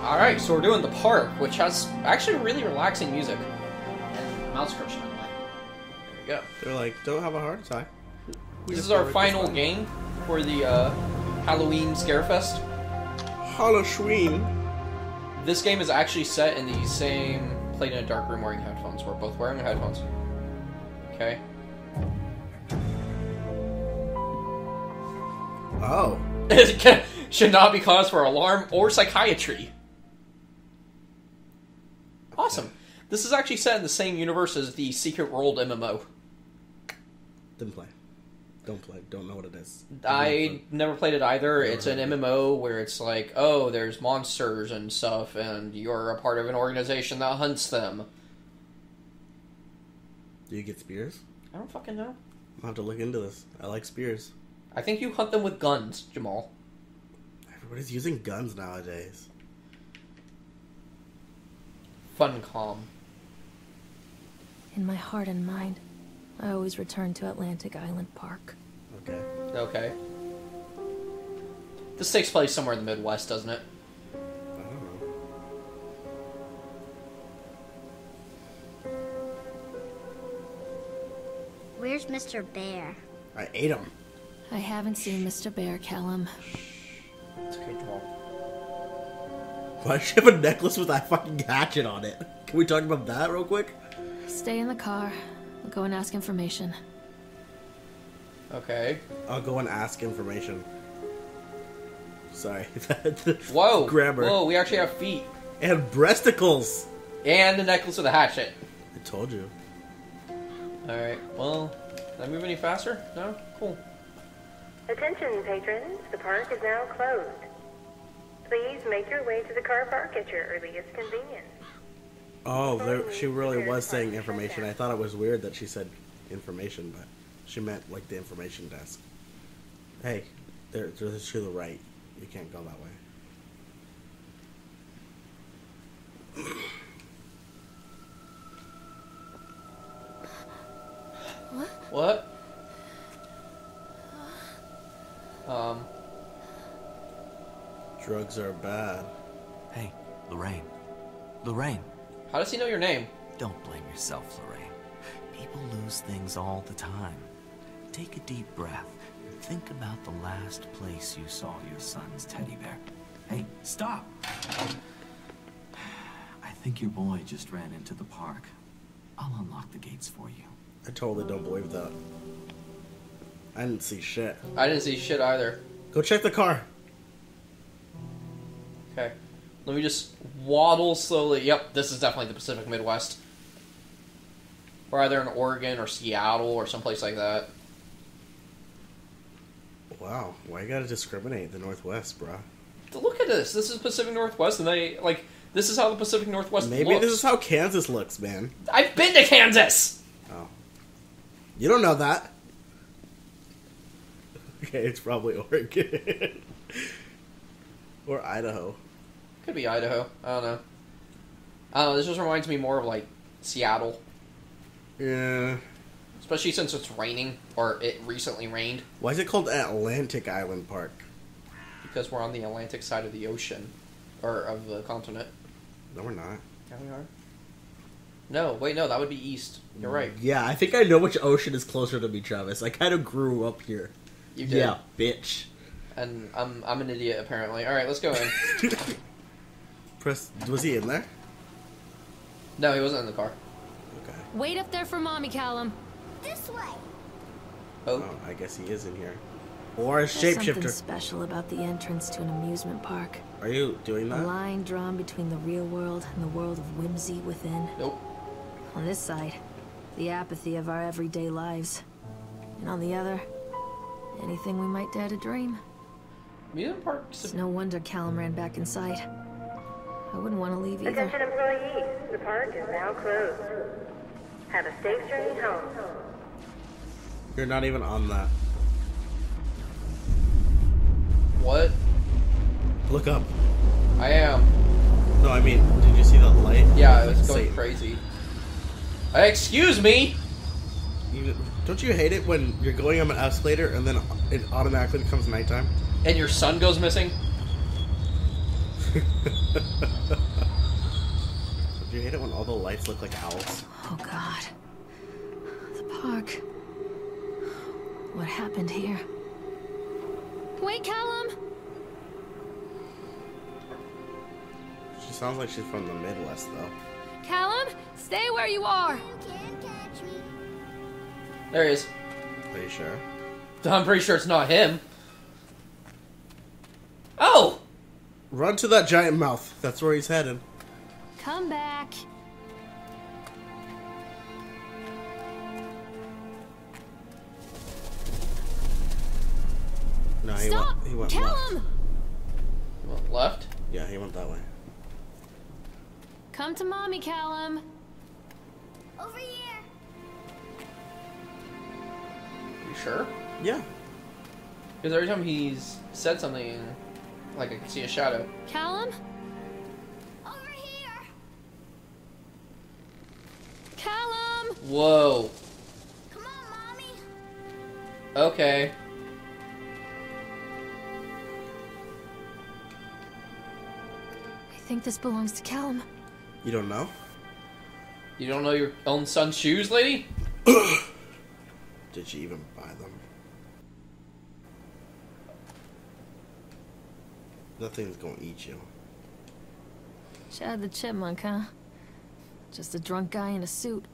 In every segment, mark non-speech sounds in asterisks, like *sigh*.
Alright, so we're doing the park, which has actually really relaxing music. And mouse crushing, way. There we go. They're like, don't have a heart attack. We This is our final game for the uh, Halloween Scarefest. Halloween. This game is actually set in the same played in a dark room wearing headphones. We're both wearing headphones. Okay. Oh. *laughs* It should not be cause for alarm or psychiatry. Awesome. This is actually set in the same universe as the Secret World MMO. Didn't play. Don't play. Don't know what it is. I never played it either. It's an MMO where it's like, oh, there's monsters and stuff, and you're a part of an organization that hunts them. Do you get spears? I don't fucking know. I'll have to look into this. I like spears. I think you hunt them with guns, Jamal. Everybody's using guns nowadays. Funcom. In my heart and mind, I always return to Atlantic Island Park. Okay. Okay. This takes place somewhere in the Midwest, doesn't it? I don't know. Where's Mr. Bear? I ate him. I haven't seen Mr. Bear, Callum. It's okay, Jamal. Why does she have a necklace with that fucking hatchet on it? Can we talk about that real quick? Stay in the car. I'll go and ask information. Okay. I'll go and ask information. Sorry. *laughs* Whoa! Grammar. Whoa, we actually have feet. And breasticles! And the necklace with a hatchet. I told you. Alright, well, can I move any faster? No? Cool. Attention, patrons. The park is now closed. Please make your way to the car park at your earliest convenience. Oh, there, she really was saying information. I thought it was weird that she said information, but she meant like the information desk. Hey, there, there's to the right. You can't go that way. *coughs* What? Um, Drugs are bad. Hey, Lorraine. Lorraine, how does he know your name? don't blame yourself, Lorraine. People lose things all the time. Take a deep breath and think about the last place you saw your son's teddy bear. Hey, stop! I think your boy just ran into the park. I'll unlock the gates for you. I totally don't believe that. I didn't see shit. I didn't see shit either. Go check the car. Let me just waddle slowly. Yep, this is definitely the Pacific Midwest. Or either in Oregon or Seattle or someplace like that. Wow, why you gotta discriminate the Northwest, bruh? Look at this. This is Pacific Northwest, and they, like, this is how the Pacific Northwest Maybe looks. this is how Kansas looks, man. I've been to Kansas! Oh. You don't know that. *laughs* Okay, it's probably Oregon. *laughs* or Idaho. Could be Idaho. I don't know. I don't know. This just reminds me more of, like, Seattle. Yeah. Especially since it's raining, or it recently rained, Why is it called Atlantic Island Park? because we're on the Atlantic side of the ocean. Or of the continent. No, we're not. Yeah, we are. No, wait, no, that would be east. You're right. Yeah, I think I know which ocean is closer to me, Travis. I kind of grew up here. You did. Yeah, bitch. And I'm I'm an idiot apparently. All right, let's go in. *laughs* Press. Was he in there? no, he wasn't in the car. Okay. Wait up there for mommy, Callum. This way. Oh, Oh, I guess he is in here. Or a There's something special about the entrance to an amusement park. Are you doing A that? line drawn between the real world and the world of whimsy within. nope. On this side, the apathy of our everyday lives. And on the other, anything we might dare to dream. Amusement parks. It's no wonder Callum ran back inside. I wouldn't want to leave either. Attention employees. The park is now closed. Have a safe journey home. You're not even on that. What? Look up. I am. No, I mean, did you see that light? Yeah, it was Like going crazy. Uh, excuse me. You- don't you hate it when you're going on an escalator and then it automatically becomes nighttime? And your son goes missing. Do you hate it when all the lights look like owls? Oh god. The park. What happened here? Wait, Callum! She sounds like she's from the Midwest, though. Callum, stay where you are! You can't catch me. There he is. Are you sure? I'm pretty sure it's not him. Oh! Run to that giant mouth. That's where he's headed. Come back. No, he Stop! went. He went Callum! left. You went left? Yeah, he went that way. Come to mommy, Callum. Over here. You sure? Yeah. Because every time he's said something, like I can see a shadow. Callum? Over here. Callum! Whoa. Come on, mommy. Okay. I think this belongs to Callum. You don't know? You don't know your own son's shoes, lady? *coughs* Did she even buy them? Nothing's gonna eat you. Chad the Chipmunk, huh? Just a drunk guy in a suit.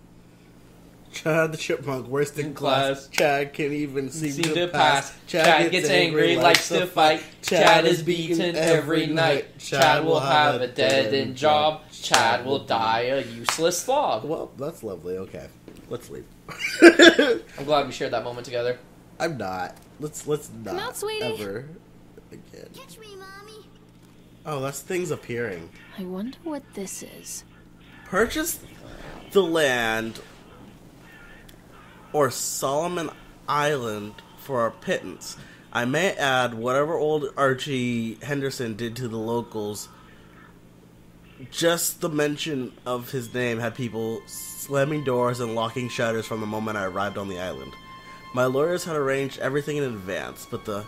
Chad the chipmunk, worst in In class. class. Chad can't even seem, Seem to to pass. pass. Chad gets angry, likes to fight. Chad is beaten every night. Chad will have a dead end job. Chad will die a useless slob. Well, that's lovely. Okay, let's leave. I'm glad we shared that moment together. *laughs* I'm not. Let's let's not out, sweetie. ever again. Catch me, mommy. Oh, that's things appearing. I wonder what this is. Purchase the land or Solomon Island for a pittance. I may add whatever old Archie Henderson did to the locals. Just the mention of his name had people slamming doors and locking shutters from the moment I arrived on the island. My lawyers had arranged everything in advance, but the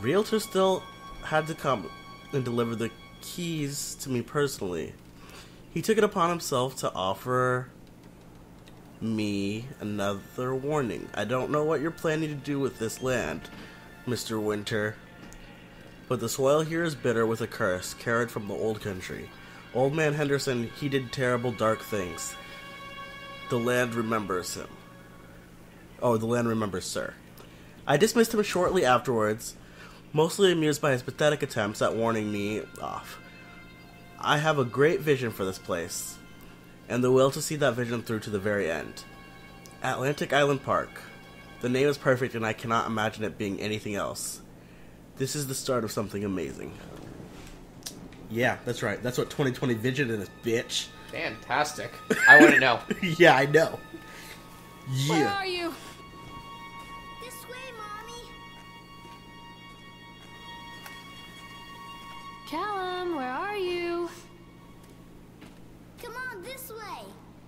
realtor still had to come and deliver the keys to me personally. He took it upon himself to offer me another warning. I don't know what you're planning to do with this land, Mr. Winter, but the soil here is bitter with a curse carried from the old country. Old man Henderson, he did terrible, dark things. The land remembers him. Oh, the land remembers, sir. I dismissed him shortly afterwards, mostly amused by his pathetic attempts at warning me off. I have a great vision for this place, and the will to see that vision through to the very end. Atlantic Island Park. The name is perfect, and I cannot imagine it being anything else. This is the start of something amazing. Yeah, that's right. That's what 2020 Vision is, bitch. Fantastic. I want to know. *laughs* yeah, I know. Yeah. Where are you?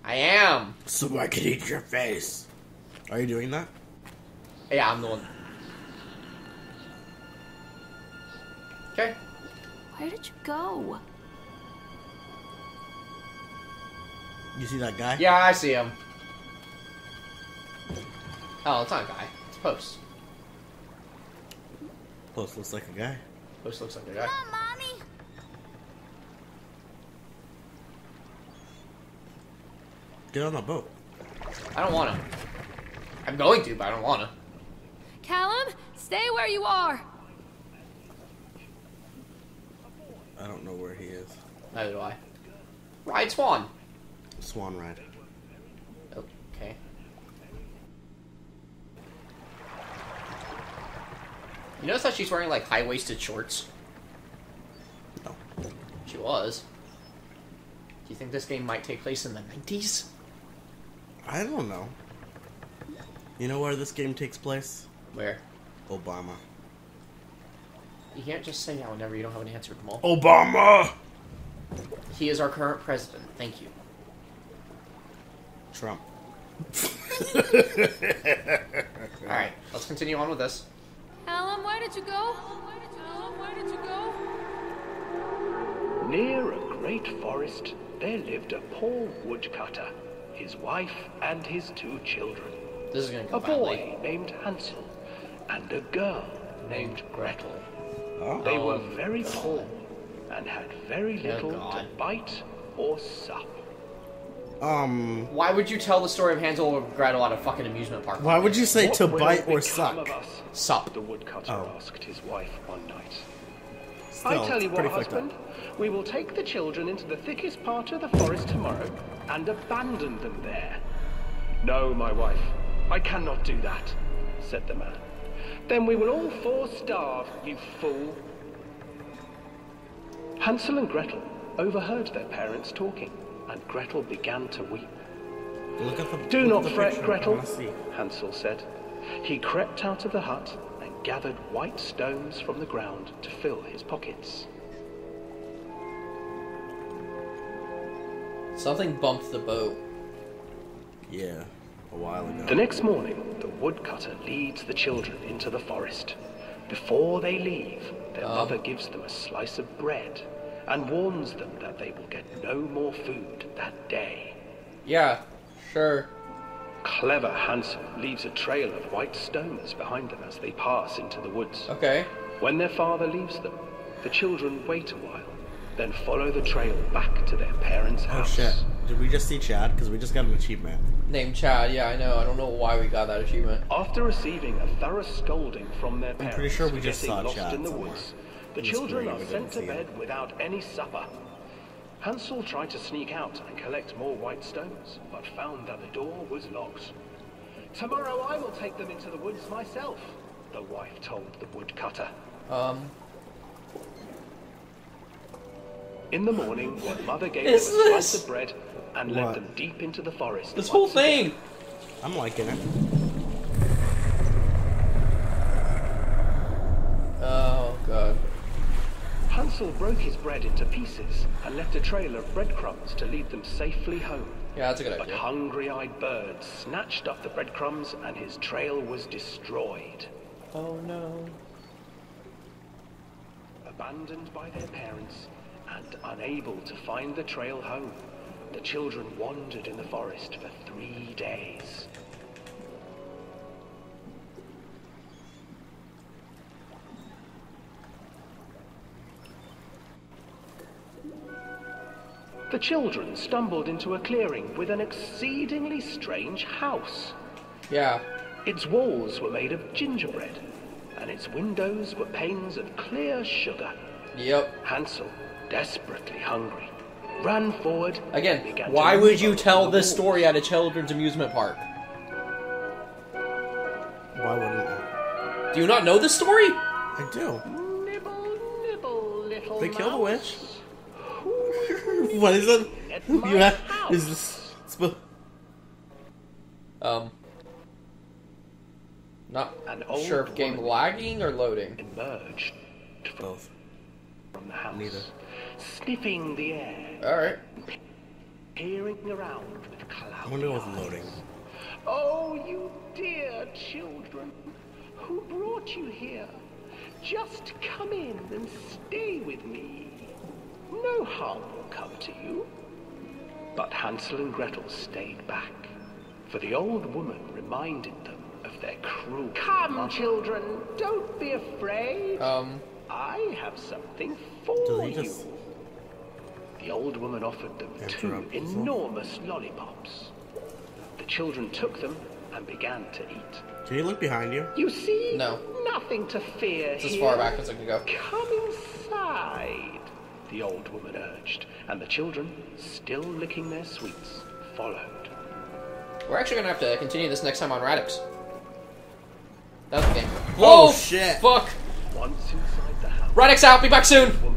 I am. So I can eat your face. Are you doing that? Yeah, I'm the one. Okay. Where did you go? You see that guy? Yeah, I see him. Oh, it's not a guy. It's Post. Post looks like a guy. Post looks like a guy. Come on, mommy. Get on the boat. I don't want to. I'm going to, but I don't want to. Callum, stay where you are. I don't know where he is. Neither do I. Ride Swan. Swan ride. Okay. You notice how she's wearing like high waisted shorts? No. She was. Do you think this game might take place in the 90s? I don't know. You know where this game takes place? Where? Obama. You can't just say that whenever you don't have an answer to them all. Obama! He is our current president. Thank you. Trump. *laughs* Alright, let's continue on with this. Callum, where did you go? Callum, where did you go? Near a great forest, there lived a poor woodcutter, his wife, and his two children. This is gonna go A boy badly. named Hansel and a girl named Gretel. Oh. They were Um. very poor and had very Oh, little to bite or sup. Um, Why would you tell the story of Hansel and Gretel at a fucking amusement park? why would you say What to bite or become suck? Sup. The woodcutter Oh. asked his wife one night. Still, I tell you what, pretty fucked up. husband, we will take the children into the thickest part of the forest tomorrow and abandon them there. No, my wife, I cannot do that, said the man. Then we will all four starve, you fool. Hansel and Gretel overheard their parents talking, and Gretel began to weep. Look at the. Do not fret. Gretel. Hansel said. He crept out of the hut gathered white stones from the ground to fill his pockets. Something bumped the boat. Yeah, a while ago. The next morning, the woodcutter leads the children into the forest. Before they leave, their Um. mother gives them a slice of bread and warns them that they will get no more food that day. Yeah, sure. Clever Hansel leaves a trail of white stones behind them as they pass into the woods. Okay. When their father leaves them, the children wait a while, then follow the trail back to their parents' Oh house. shit! Did we just see Chad? Because we just got an achievement. Named Chad. Yeah, I know. I don't know why we got that achievement. After receiving a thorough scolding from their parents pretty sure we just getting saw lost Chad in the somewhere. woods, the children are sent to see bed without any supper. Hansel tried to sneak out and collect more white stones, but found that the door was locked. Tomorrow I will take them into the woods myself, the wife told the woodcutter. Um, In the morning, their mother gave them a slice of bread and led them deep into the forest. this whole once again. thing. I'm liking it. Oh god. Hansel broke his bread into pieces and left a trail of breadcrumbs to lead them safely home. Yeah, that's a good But idea. hungry-eyed birds snatched up the breadcrumbs and his trail was destroyed. Oh no. Abandoned by their parents and unable to find the trail home, the children wandered in the forest for three days. The children stumbled into a clearing with an exceedingly strange house. Yeah. Its walls were made of gingerbread, and its windows were panes of clear sugar. Yep. Hansel, desperately hungry, ran forward. and Again, began to why would you tell this walls. story at a children's amusement park? Why wouldn't I? Do you not know this story? I do. Nibble, nibble, little They kill the mouse. witch. What is it? At *laughs* You have, is this? sp- Um. Not An old sure if game lagging or loading. Emerged Both. from the house, Neither. sniffing the air, Alright. peering around with cloudy I wonder what's loading. Oh, you dear children, who brought you here? Just come in and stay with me. No harm will come to you. But Hansel and Gretel stayed back, for the old woman reminded them of their cruel. Come, children, don't be afraid. Um. I have something for you. just- The old woman offered them two Interrupt yourself? enormous lollipops. The children took them and began to eat. Can you look behind you? You see? No. Nothing to fear It's as far back as I can go. Come inside, the old woman urged, and the children, still licking their sweets, followed. We're actually gonna have to continue this next time on Radix. That's the game. Oh, Whoa, shit. Fuck! Once inside the house, Radix out, be back soon! the woman